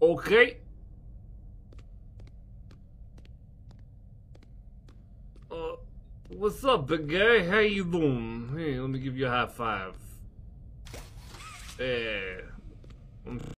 Okay. Uh, what's up, big guy? How you doing? Hey, let me give you a high five. Yeah.